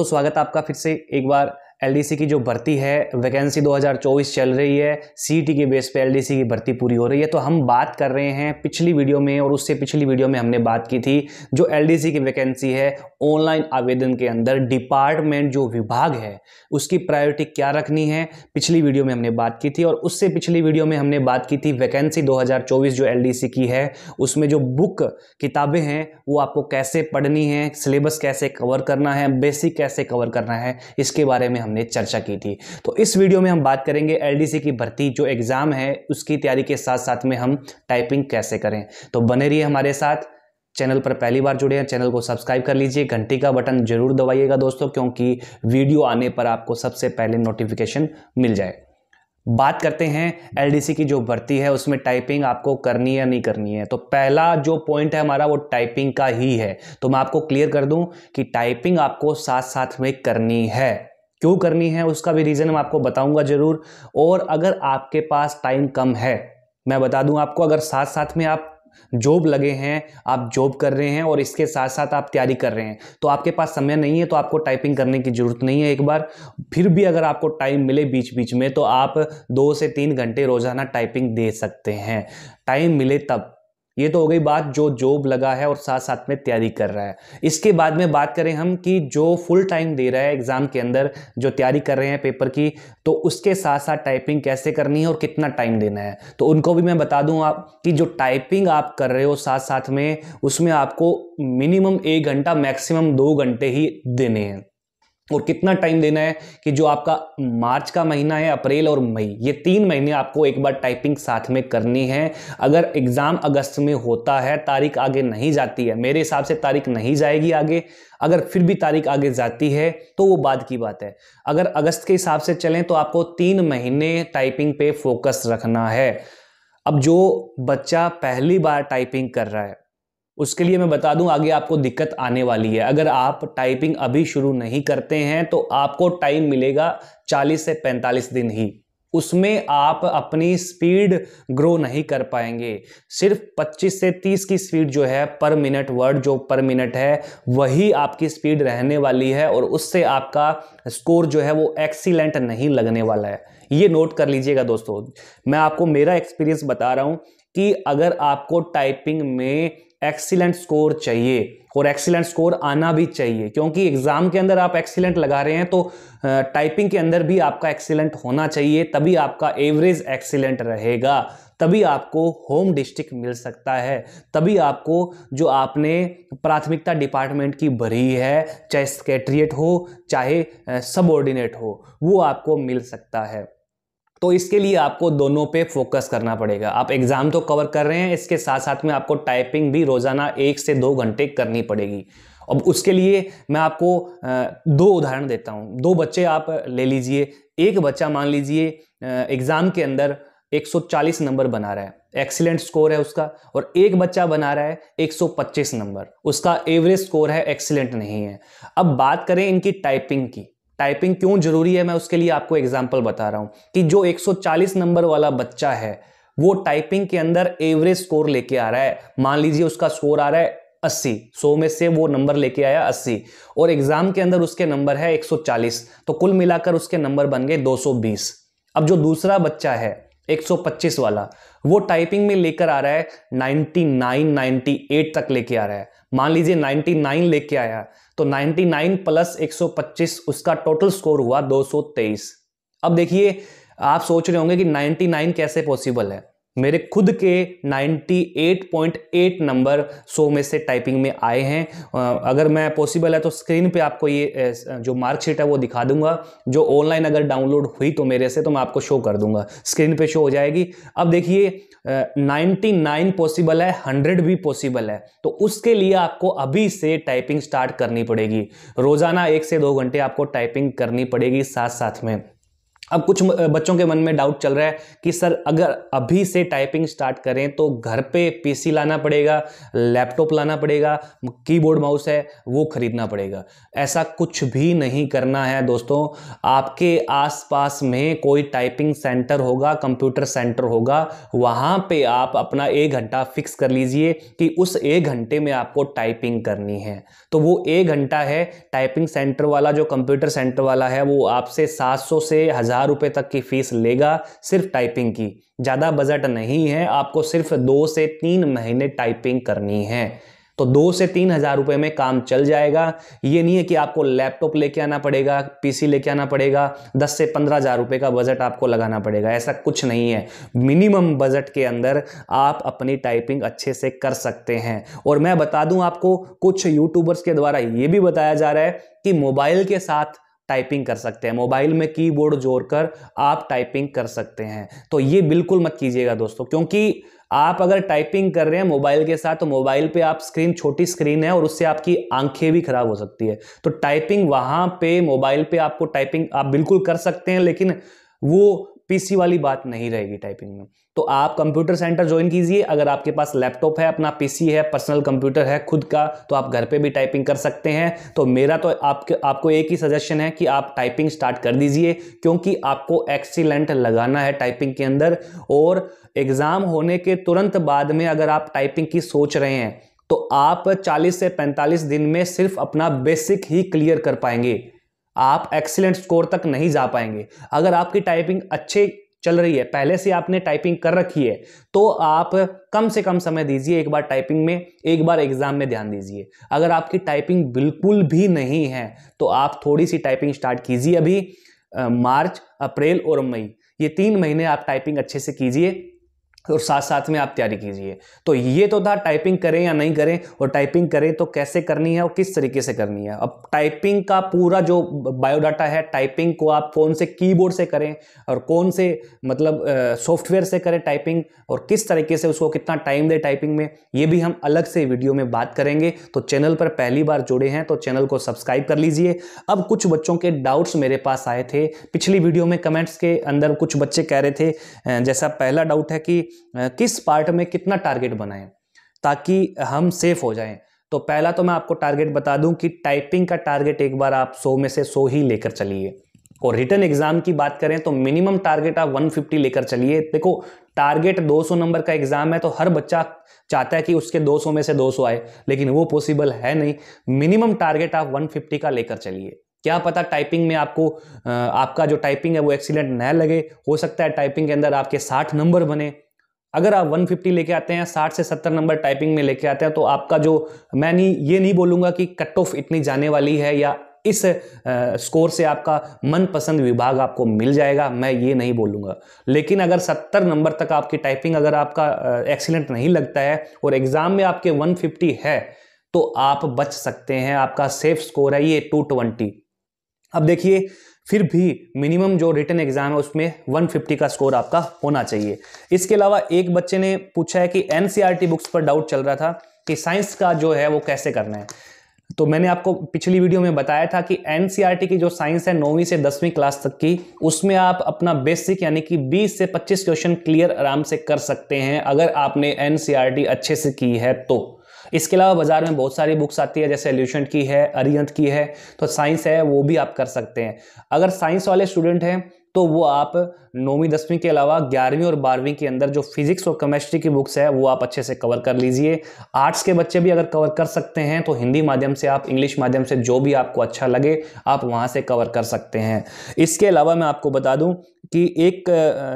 दोस्तों स्वागत है आपका फिर से एक बार एलडीसी की जो भर्ती है, वैकेंसी 2024 चल रही है सीईटी के बेस पे एलडीसी की भर्ती पूरी हो रही है। तो हम बात कर रहे हैं पिछली वीडियो में और उससे पिछली वीडियो में हमने बात की थी जो एलडीसी की वैकेंसी है ऑनलाइन आवेदन के अंदर डिपार्टमेंट जो विभाग है, उसकी प्रायोरिटी क्या रखनी है, पिछली वीडियो में हमने बात की थी और उससे पिछली वीडियो में हमने बात की थी वैकेंसी दो हज़ार चौबीस जो एलडीसी की है, उसमें जो बुक किताबें हैं, वो आपको कैसे पढ़नी है, सिलेबस कैसे कवर करना है, बेसिक कैसे कवर करना है, इसके बारे में हमने चर्चा की थी। तो इस वीडियो में हम बात करेंगे एलडीसी की भर्ती, जो एग्ज़ाम है, उसकी तैयारी के साथ साथ में हम टाइपिंग कैसे करें। तो बने रहिए हमारे साथ। चैनल पर पहली बार जुड़े हैं, चैनल को सब्सक्राइब कर लीजिए। घंटी का बटन ज़रूर दबाइएगा दोस्तों, क्योंकि वीडियो आने पर आपको सबसे पहले नोटिफिकेशन मिल जाए। बात करते हैं एलडीसी की जो भर्ती है, उसमें टाइपिंग आपको करनी है नहीं करनी है। तो पहला जो पॉइंट है हमारा, वो टाइपिंग का ही है। तो मैं आपको क्लियर कर दूँ कि टाइपिंग आपको साथ साथ में करनी है। क्यों करनी है, उसका भी रीज़न मैं आपको बताऊँगा ज़रूर। और अगर आपके पास टाइम कम है, मैं बता दूँ आपको, अगर साथ साथ में आप जॉब लगे हैं, आप जॉब कर रहे हैं और इसके साथ साथ आप तैयारी कर रहे हैं तो आपके पास समय नहीं है तो आपको टाइपिंग करने की ज़रूरत नहीं है एक बार। फिर भी अगर आपको टाइम मिले बीच बीच में तो आप दो से तीन घंटे रोज़ाना टाइपिंग दे सकते हैं। टाइम मिले तब। ये तो हो गई बात जो जॉब लगा है और साथ साथ में तैयारी कर रहा है। इसके बाद में बात करें हम कि जो फुल टाइम दे रहा है एग्ज़ाम के अंदर, जो तैयारी कर रहे हैं पेपर की तो उसके साथ साथ टाइपिंग कैसे करनी है और कितना टाइम देना है? तो उनको भी मैं बता दूँ आप कि जो टाइपिंग आप कर रहे हो साथ साथ में, उसमें आपको मिनिमम एक घंटा मैक्सिमम दो घंटे ही देने हैं। और कितना टाइम देना है कि जो आपका मार्च का महीना है, अप्रैल और मई, ये तीन महीने आपको एक बार टाइपिंग साथ में करनी है। अगर एग्ज़ाम अगस्त में होता है, तारीख आगे नहीं जाती है, मेरे हिसाब से तारीख नहीं जाएगी आगे, अगर फिर भी तारीख आगे जाती है तो वो बाद की बात है। अगर अगस्त के हिसाब से चलें तो आपको तीन महीने टाइपिंग पे फोकस रखना है। अब जो बच्चा पहली बार टाइपिंग कर रहा है उसके लिए मैं बता दूँ, आगे आपको दिक्कत आने वाली है। अगर आप टाइपिंग अभी शुरू नहीं करते हैं तो आपको टाइम मिलेगा 40 से 45 दिन ही। उसमें आप अपनी स्पीड ग्रो नहीं कर पाएँगे। सिर्फ़ 25 से 30 की स्पीड जो है पर मिनट वर्ड जो पर मिनट है, वही आपकी स्पीड रहने वाली है और उससे आपका स्कोर जो है, वो एक्सीलेंट नहीं लगने वाला है। ये नोट कर लीजिएगा दोस्तों। मैं आपको मेरा एक्सपीरियंस बता रहा हूँ कि अगर आपको टाइपिंग में एक्सीलेंट स्कोर चाहिए और एक्सीलेंट स्कोर आना भी चाहिए। क्योंकि एग्ज़ाम के अंदर आप एक्सीलेंट लगा रहे हैं तो टाइपिंग के अंदर भी आपका एक्सीलेंट होना चाहिए, तभी आपका एवरेज एक्सीलेंट रहेगा। तभी आपको होम डिस्ट्रिक्ट मिल सकता है। तभी आपको जो आपने प्राथमिकता डिपार्टमेंट की भरी है, चाहे स्केट्रिएट हो, चाहे सबऑर्डिनेट हो, वो आपको मिल सकता है। तो इसके लिए आपको दोनों पे फोकस करना पड़ेगा। आप एग्ज़ाम तो कवर कर रहे हैं, इसके साथ साथ में आपको टाइपिंग भी रोज़ाना एक से दो घंटे करनी पड़ेगी। अब उसके लिए मैं आपको दो उदाहरण देता हूँ। दो बच्चे आप ले लीजिए। एक बच्चा मान लीजिए एग्ज़ाम के अंदर 140 नंबर बना रहा है। एक्सीलेंट स्कोर है उसका। और एक बच्चा बना रहा है 125 नंबर। उसका एवरेज स्कोर है एक्सीलेंट नहीं है। अब बात करें इनकी टाइपिंग की। टाइपिंग क्यों ज़रूरी है, मैं उसके लिए आपको एग्ज़ाम्पल बता रहा हूँ कि जो 140 नंबर वाला बच्चा है, वो टाइपिंग के अंदर एवरेज स्कोर लेके आ रहा है। मान लीजिए उसका स्कोर आ रहा है 80 सौ में से वो नंबर लेके आया 80 और एग्ज़ाम के अंदर उसके नंबर है 140 तो कुल मिलाकर उसके नंबर बन गए 220 अब जो दूसरा बच्चा है 125 वाला, वो टाइपिंग में लेकर आ रहा है 99 98 तक लेके आ रहा है। मान लीजिए 99 लेके आया तो 99 प्लस 125 उसका टोटल स्कोर हुआ 223 अब देखिए, आप सोच रहे होंगे कि 99 कैसे पॉसिबल है? मेरे खुद के 98.8 नंबर 100 में से टाइपिंग में आए हैं। अगर मैं पॉसिबल है तो स्क्रीन पे आपको ये जो मार्कशीट है वो दिखा दूँगा। जो ऑनलाइन अगर डाउनलोड हुई तो मेरे से तो मैं आपको शो कर दूँगा। स्क्रीन पे शो हो जाएगी। अब देखिए 99 पॉसिबल है 100 भी पॉसिबल है। तो उसके लिए आपको अभी से टाइपिंग स्टार्ट करनी पड़ेगी। रोज़ाना एक से दो घंटे आपको टाइपिंग करनी पड़ेगी साथ साथ में। अब कुछ बच्चों के मन में डाउट चल रहा है कि सर, अगर अभी से टाइपिंग स्टार्ट करें तो घर पे पीसी लाना पड़ेगा लैपटॉप लाना पड़ेगा कीबोर्ड माउस है, वो खरीदना पड़ेगा। ऐसा कुछ भी नहीं करना है दोस्तों। आपके आसपास में कोई टाइपिंग सेंटर होगा कंप्यूटर सेंटर होगा, वहाँ पे आप अपना एक घंटा फिक्स कर लीजिए कि उस एक घंटे में आपको टाइपिंग करनी है। तो वो एक घंटा है टाइपिंग सेंटर वाला, जो कंप्यूटर सेंटर वाला है, वो आपसे सात सौ से हज़ार हज़ार रुपये तक की फ़ीस लेगा सिर्फ़ टाइपिंग की। ज़्यादा बजट नहीं है, आपको सिर्फ़ दो से तीन महीने टाइपिंग करनी है। तो दो से तीन हज़ार रुपये में काम चल जाएगा। ये नहीं है कि आपको लैपटॉप लेके आना पड़ेगा पीसी लेके आना पड़ेगा, दस से पंद्रह हज़ार रुपये का बजट आपको लगाना पड़ेगा। ऐसा कुछ नहीं है। मिनिमम बजट के अंदर आप अपनी टाइपिंग अच्छे से कर सकते हैं। और मैं बता दूँ आपको, कुछ यूट्यूबर्स के द्वारा ये भी बताया जा रहा है कि मोबाइल के साथ टाइपिंग कर सकते हैं। मोबाइल में कीबोर्ड जोड़कर आप टाइपिंग कर सकते हैं। तो ये बिल्कुल मत कीजिएगा दोस्तों, क्योंकि आप अगर टाइपिंग कर रहे हैं मोबाइल के साथ तो मोबाइल पे आप स्क्रीन छोटी स्क्रीन है और उससे आपकी आँखें भी खराब हो सकती है। तो टाइपिंग वहाँ पे, मोबाइल पे आपको टाइपिंग आप बिल्कुल कर सकते हैं, लेकिन वो पीसी वाली बात नहीं रहेगी टाइपिंग में। तो आप कंप्यूटर सेंटर ज्वाइन कीजिए। अगर आपके पास लैपटॉप है, अपना पीसी है पर्सनल कंप्यूटर है, खुद का तो आप घर पे भी टाइपिंग कर सकते हैं। तो मेरा तो आपके, आपको एक ही सजेशन है कि आप टाइपिंग स्टार्ट कर दीजिए, क्योंकि आपको एक्सीलेंट लगाना है टाइपिंग के अंदर। और एग्ज़ाम होने के तुरंत बाद में अगर आप टाइपिंग की सोच रहे हैं तो आप 40 से 45 दिन में सिर्फ़ अपना बेसिक ही क्लियर कर पाएँगे। आप एक्सीलेंट स्कोर तक नहीं जा पाएँगे। अगर आपकी टाइपिंग अच्छे चल रही है, पहले से आपने टाइपिंग कर रखी है तो आप कम से कम समय दीजिए, एक बार टाइपिंग में, एक बार एग्ज़ाम में ध्यान दीजिए। अगर आपकी टाइपिंग बिल्कुल भी नहीं है तो आप थोड़ी सी टाइपिंग स्टार्ट कीजिए अभी मार्च, अप्रैल और मई। ये तीन महीने आप टाइपिंग अच्छे से कीजिए। और साथ साथ में आप तैयारी कीजिए। तो ये तो था टाइपिंग करें या नहीं करें और टाइपिंग करें तो कैसे करनी है और किस तरीके से करनी है। अब टाइपिंग का पूरा जो बायोडाटा है टाइपिंग को आप कौन से कीबोर्ड से करें और कौन से मतलब सॉफ्टवेयर से करें टाइपिंग और किस तरीके से उसको कितना टाइम दे टाइपिंग में, ये भी हम अलग से वीडियो में बात करेंगे। तो चैनल पर पहली बार जुड़े हैं तो चैनल को सब्सक्राइब कर लीजिए। अब कुछ बच्चों के डाउट्स मेरे पास आए थे। पिछली वीडियो में कमेंट्स के अंदर कुछ बच्चे कह रहे थे जैसा पहला डाउट है कि किस पार्ट में कितना टारगेट बनाएँ, ताकि हम सेफ़ हो जाएँ। तो पहला तो मैं आपको टारगेट बता दूँ कि टाइपिंग का टारगेट एक बार आप 100 में से 100 ही लेकर चलिए। और रिटर्न एग्ज़ाम की बात करें तो मिनिमम टारगेट आप 150 लेकर चलिए। देखो टारगेट 200 नंबर का एग्ज़ाम है तो हर बच्चा चाहता है कि उसके 200 में से 200 आए, लेकिन वो पॉसिबल है नहीं। मिनिमम टारगेट आप 150 का लेकर चलिए। क्या पता टाइपिंग में आपको आपका जो टाइपिंग है वो एक्सीलेंट न लगे। हो सकता है टाइपिंग के अंदर आपके 60 नंबर बने। अगर आप 150 लेके आते हैं 60 से 70 नंबर टाइपिंग में लेके आते हैं तो आपका जो, मैं नहीं, ये नहीं बोलूँगा कि कट ऑफ़ इतनी जाने वाली है या इस स्कोर से आपका मनपसंद विभाग आपको मिल जाएगा, मैं ये नहीं बोलूँगा। लेकिन अगर 70 नंबर तक आपकी टाइपिंग अगर आपका एक्सीलेंट नहीं लगता है और एग्ज़ाम में आपके 150 है तो आप बच सकते हैं, आपका सेफ़ स्कोर है ये 220 अब देखिए फिर भी मिनिमम जो रिटर्न एग्ज़ाम है, उसमें 150 का स्कोर आपका होना चाहिए। इसके अलावा एक बच्चे ने पूछा है कि एनसीईआरटी बुक्स पर डाउट चल रहा था कि साइंस का जो है, वो कैसे करना है। तो मैंने आपको पिछली वीडियो में बताया था कि एनसीईआरटी की जो साइंस है, नौवीं से दसवीं क्लास तक की, उसमें आप अपना बेसिक यानी कि 20 से 25 क्वेश्चन क्लियर आराम से कर सकते हैं, अगर आपने एनसीईआरटी अच्छे से की है तो। इसके अलावा बाज़ार में बहुत सारी बुक्स आती है, जैसे एल्यूशन की है अरियंत की है तो साइंस है, वो भी आप कर सकते हैं। अगर साइंस वाले स्टूडेंट हैं तो वो आप नौवीं, दसवीं के अलावा ग्यारहवीं और बारहवीं के अंदर जो फिजिक्स और केमिस्ट्री की बुक्स है, वो आप अच्छे से कवर कर लीजिए। आर्ट्स के बच्चे भी अगर कवर कर सकते हैं तो हिंदी माध्यम से आप इंग्लिश माध्यम से जो भी आपको अच्छा लगे, आप वहाँ से कवर कर सकते हैं। इसके अलावा मैं आपको बता दूँ कि एक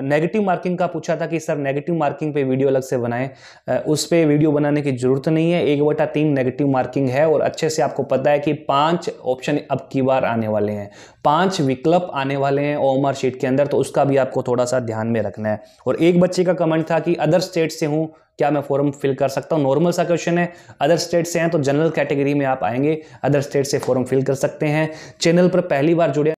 नेगेटिव मार्किंग का पूछा था कि सर नेगेटिव मार्किंग पे वीडियो अलग से बनाएँ। उस पर वीडियो बनाने की ज़रूरत नहीं है। एक बटा तीन नेगेटिव मार्किंग है और अच्छे से आपको पता है कि पाँच ऑप्शन अब की बार आने वाले हैं। पाँच विकल्प आने वाले हैं ओमआर शीट के अंदर तो उसका भी आपको थोड़ा सा ध्यान में रखना है। और एक बच्चे का कमेंट था कि, अदर स्टेट से हूँ, क्या मैं फॉर्म फिल कर सकता हूँ? नॉर्मल सा क्वेश्चन है। अदर स्टेट से हैं तो जनरल कैटेगरी में आप आएँगे, अदर स्टेट से फॉर्म फिल कर सकते हैं। चैनल पर पहली बार जुड़े